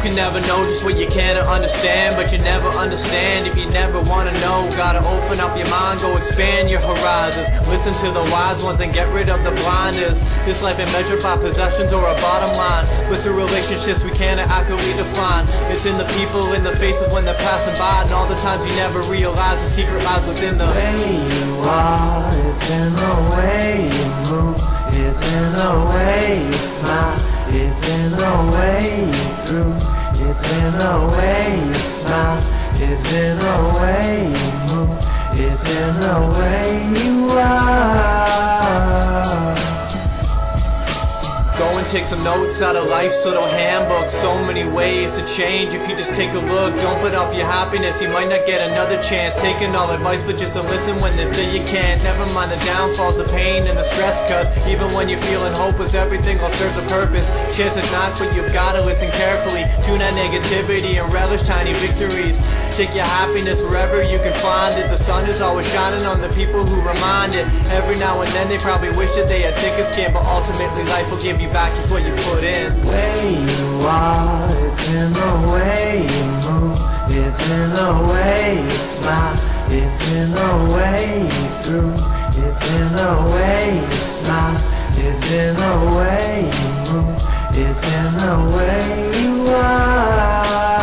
can never know just what you can or understand, but you never understand if you never wanna know. Gotta open up your mind, go expand your horizons. Listen to the wise ones and get rid of the blinders. This life ain't measured by possessions or a bottom line, but through relationships we can't accurately define. It's in the people, in the faces when they're passing by, and all the times you never realize the secret lies within the way you are, it's in the way you move, it's in the way you smile, it's in the way you groove, it's in the way you smile, it's in the way you move, it's in the way you are. Take some notes out of life's little handbook. So many ways to change if you just take a look. Don't put off your happiness, you might not get another chance. Taking all advice, but just to listen when they say you can't. Never mind the downfalls, the pain, and the stress. Cause even when you're feeling hopeless, everything all serves a purpose. Chances not, but you've gotta listen carefully. Tune out negativity and relish tiny victories. Take your happiness wherever you can find it. The sun is always shining on the people who remind it. Every now and then they probably wish that they had thicker skin, but ultimately life will give you back what you put in. Way you are, it's in the way you move, it's in the way you smile, it's in the way you groove, it's in the way you smile, it's in the way you move, it's in the way you are.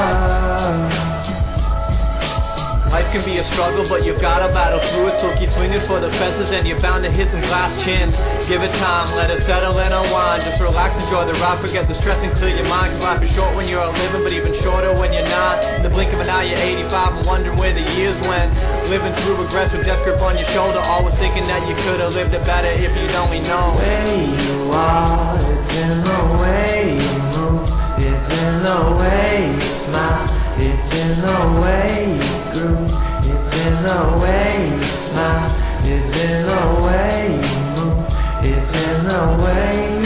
Can be a struggle, but you've gotta battle through it. So keep swinging for the fences, and you're bound to hit some glass chins. Give it time, let it settle and unwind. Just relax, enjoy the ride, forget the stress, and clear your mind. Cause life is short when you're living, but even shorter when you're not. In the blink of an eye, you're 85 and wondering where the years went. Living through regrets with death grip on your shoulder, always thinking that you could've lived it better if you'd only known. Way you are, it's in the way you move, it's in the way you smile, it's in the way you groove, it's in the way you smile, it's in the way you move, it's in the way.